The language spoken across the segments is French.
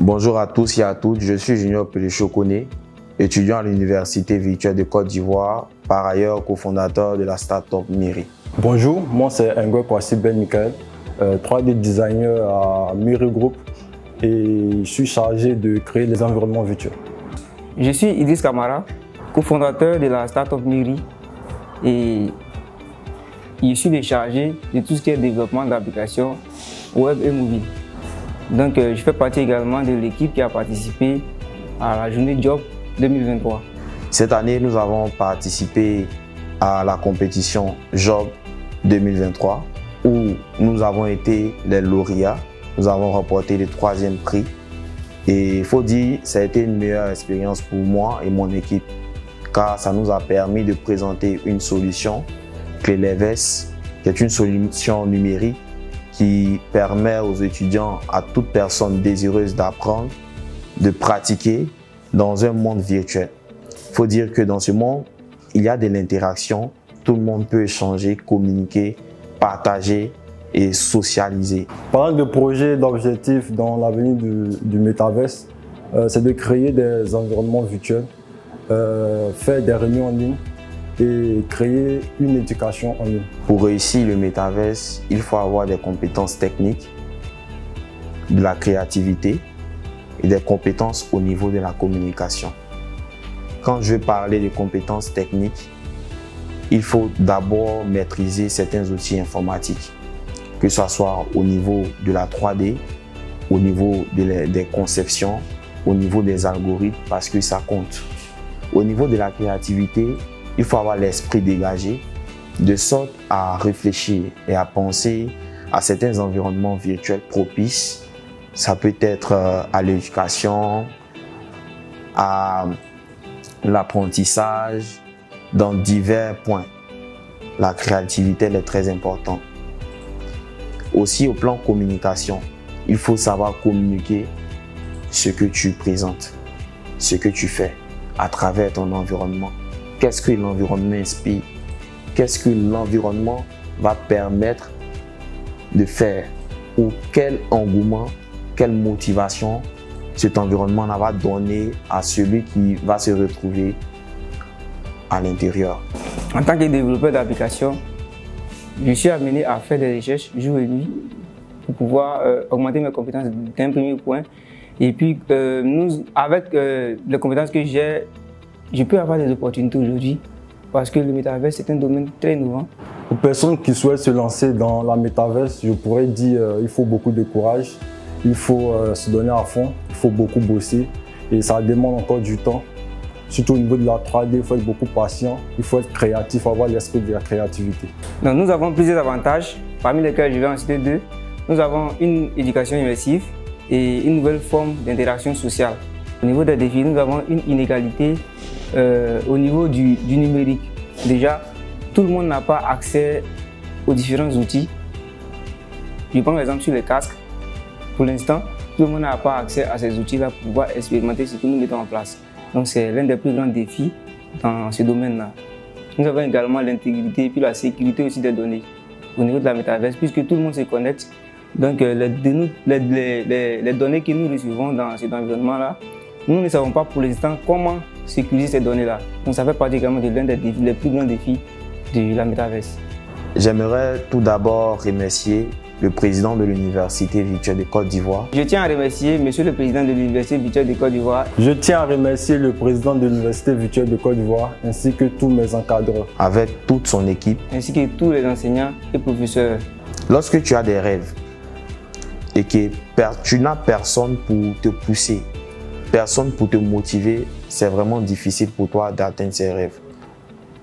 Bonjour à tous et à toutes, je suis Junior Pelé-Choconé, étudiant à l'Université virtuelle de Côte d'Ivoire, par ailleurs cofondateur de la start-up Miri. Bonjour, moi c'est Ngo Kwasi Ben Michael, 3D designer à Miri Group et je suis chargé de créer des environnements virtuels. Je suis Idris Kamara, cofondateur de la start-up Miri et je suis déchargé de tout ce qui est développement d'applications web et mobile. Donc, euh, je fais partie également de l'équipe qui a participé à la journée Job 2023. Cette année, nous avons participé à la compétition Job 2023 où nous avons été les lauréats. Nous avons remporté le troisième prix. Et il faut dire, ça a été une meilleure expérience pour moi et mon équipe car ça nous a permis de présenter une solution, Cléleves, qui est une solution numérique qui permet aux étudiants, à toute personne désireuse d'apprendre, de pratiquer dans un monde virtuel. Il faut dire que dans ce monde, il y a de l'interaction, tout le monde peut échanger, communiquer, partager et socialiser. Parlant de projets, d'objectifs dans l'avenir du, du Metaverse, euh, c'est de créer des environnements virtuels, euh, faire des réunions en ligne, créer une éducation en ligne. Pour réussir le métaverse, il faut avoir des compétences techniques, de la créativité et des compétences au niveau de la communication. Quand je vais parler de compétences techniques, il faut d'abord maîtriser certains outils informatiques, que ce soit au niveau de la 3D, au niveau des conceptions, au niveau des algorithmes, parce que ça compte. Au niveau de la créativité, il faut avoir l'esprit dégagé de sorte à réfléchir et à penser à certains environnements virtuels propices. Ça peut être euh, à l'éducation, à l'apprentissage, dans divers points. La créativité est très importante. Aussi au plan communication, il faut savoir communiquer ce que tu présentes, ce que tu fais à travers ton environnement. Qu'est-ce que l'environnement inspire? Qu'est-ce que l'environnement va permettre de faire? Ou quel engouement, quelle motivation cet environnement va donner à celui qui va se retrouver à l'intérieur? En tant que développeur d'application, je suis amené à faire des recherches jour et nuit pour pouvoir euh, augmenter mes compétences d'un premier point. Et puis, euh, avec euh, les compétences que j'ai je peux avoir des opportunités aujourd'hui parce que le métaverse est un domaine très innovant. Pour personnes qui souhaitent se lancer dans la métaverse, je pourrais dire qu'il euh, faut beaucoup de courage, il faut euh, se donner à fond, il faut beaucoup bosser et ça demande encore du temps. Surtout au niveau de la 3D, il faut être beaucoup patient, il faut être créatif, avoir l'esprit de la créativité. Donc, nous avons plusieurs avantages, parmi lesquels je vais en citer deux. Nous avons une éducation immersive et une nouvelle forme d'interaction sociale. Au niveau des défis, nous avons une inégalité euh, au niveau du, numérique. Déjà, tout le monde n'a pas accès aux différents outils. Je prends l'exemple sur les casques. Pour l'instant, tout le monde n'a pas accès à ces outils-là pour pouvoir expérimenter ce que nous mettons en place. Donc c'est l'un des plus grands défis dans ce domaine-là. Nous avons également l'intégrité et puis la sécurité aussi des données au niveau de la métaverse, puisque tout le monde se connecte. Donc euh, les, les, les données que nous recevons dans cet environnement-là nous ne savons pas pour l'instant comment sécuriser ces données-là. Donc ça fait partie également de l'un des les plus grands défis de la métaverse. J'aimerais tout d'abord remercier le président de l'Université virtuelle de Côte d'Ivoire. Je tiens à remercier Monsieur le Président de l'Université virtuelle de Côte d'Ivoire. Je tiens à remercier le Président de l'Université virtuelle de Côte d'Ivoire ainsi que tous mes encadreurs. Avec toute son équipe. Ainsi que tous les enseignants et professeurs. Lorsque tu as des rêves et que tu n'as personne pour te pousser, personne pour te motiver, c'est vraiment difficile pour toi d'atteindre ces rêves.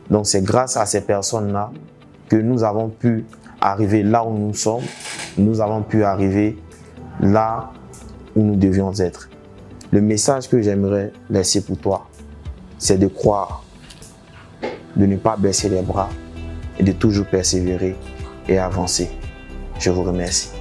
Donc c'est grâce à ces personnes-là que nous avons pu arriver là où nous sommes, nous avons pu arriver là où nous devions être. Le message que j'aimerais laisser pour toi, c'est de croire, de ne pas baisser les bras et de toujours persévérer et avancer. Je vous remercie.